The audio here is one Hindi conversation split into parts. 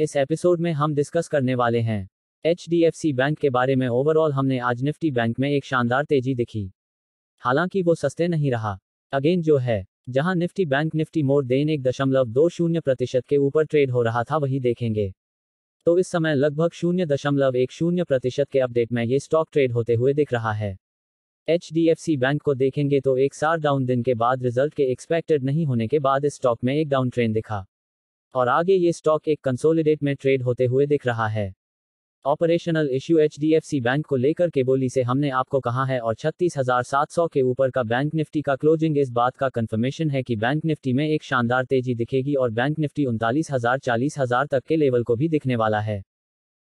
इस एपिसोड में हम डिस्कस करने वाले हैं। HDFC बैंक के बारे में ओवरऑल हमने आज निफ्टी बैंक में एक शानदार तेज़ी दिखी। हालाँकि वो सस्ते नहीं रहा। अगेन जो है, जहाँ Nifty Bank Nifty more than एक दशमलव दो शून्य प्रतिशत के ऊपर ट्रेड हो रहा था, वही देखेंगे। तो इस समय लगभग शून्य दशमलव एक शून्य प्रतिशत के अपडेट में ये स्टॉक ट्रेड होते हुए दिख रहा है। HDFC बैंक को देखेंगे तो एक सार डाउन दिन के बाद रिज़ल्ट के एक्सपेक्टेड नहीं होने के बाद इस स्टॉक में एक डाउन ट्रेंड दिखा। और आगे ये स्टॉक एक कंसोलिडेट में ट्रेड होते हुए दिख रहा है। ऑपरेशनल इश्यू एच बैंक को लेकर के बोली से हमने आपको कहा है और 36,700 के ऊपर का बैंक निफ्टी का क्लोजिंग इस बात का कंफर्मेशन है कि बैंक निफ्टी में एक शानदार तेज़ी दिखेगी और बैंक निफ्टी उनतालीस हज़ार चालीस हज़ार तक के लेवल को भी दिखने वाला है।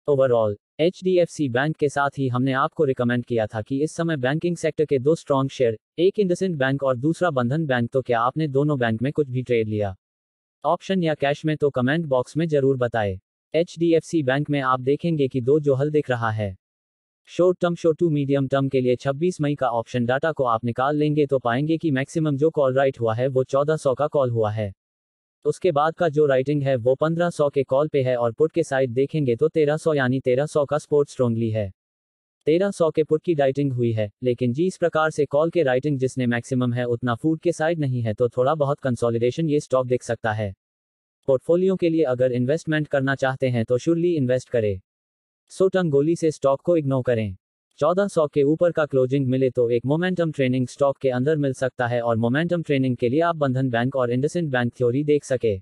ओवरऑल एचडीएफसी बैंक के साथ ही हमने आपको रिकमेंड किया था कि इस समय बैंकिंग सेक्टर के दो स्ट्रॉन्ग शेयर एक इंडसेंट बैंक और दूसरा बंधन बैंक तो क्या आपने दोनों बैंक में कुछ भी ट्रेड लिया? ऑप्शन या कैश में तो कमेंट बॉक्स में ज़रूर बताएँ। HDFC बैंक में आप देखेंगे कि दो जो हल दिख रहा है। Short term so to medium term के लिए 26 मई का ऑप्शन डाटा को आप निकाल लेंगे तो पाएँगे कि मैक्सिमम जो कॉल राइट हुआ है वो 1400 का कॉल हुआ है। उसके बाद का जो राइटिंग है वो 1500 के कॉल पे है और पुट के साइड देखेंगे तो 1300 यानी 1300 का स्पोर्ट स्ट्रोंगली है। 1300 के पुट की राइटिंग हुई है, लेकिन जिस प्रकार से कॉल के राइटिंग जिसने मैक्सिमम है, उतना फ़ूड के साइड नहीं है तो थोड़ा बहुत कंसोलिडेशन ये स्टॉक दिख सकता है। पोर्टफोलियो के लिए अगर इन्वेस्टमेंट करना चाहते हैं तो शुरली इन्वेस्ट करें। सो टंगोली से स्टॉक को इग्नोर करें। 1400 के ऊपर का क्लोजिंग मिले तो एक मोमेंटम ट्रेनिंग स्टॉक के अंदर मिल सकता है, और मोमेंटम ट्रेनिंग के लिए आप बंधन बैंक और इंडसेंट बैंक थ्योरी देख सके।